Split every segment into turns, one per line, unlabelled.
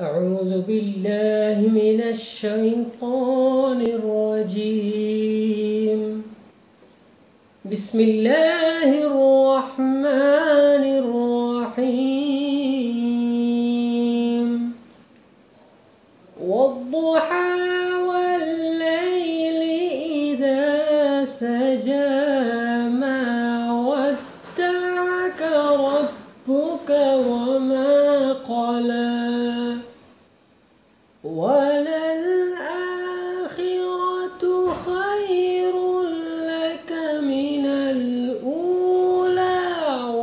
أعوذ بالله من الشيطان الرجيم. بسم الله الرحمن الرحيم. والضحى والليل إذا سجى. وللآخرة خير لك من الأولى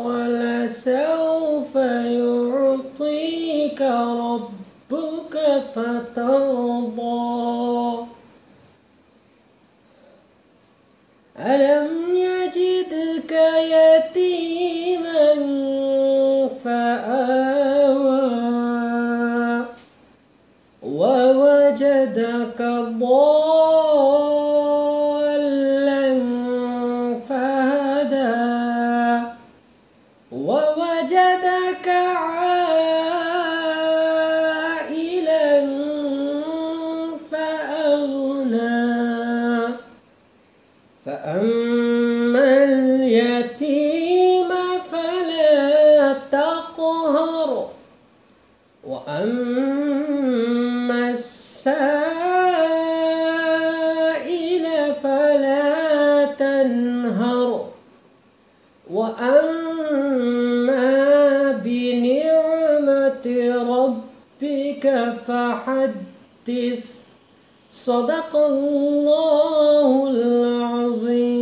ولسوف يعطيك ربك فترضى. ألم يجدك ووجدك ضالا فهدى ووجدك عائلا فأغنى. فأما اليتيم فلا تقهر وأما السائل فلا تنهر. وأما بنعمة ربك فحدث. صدق الله العظيم.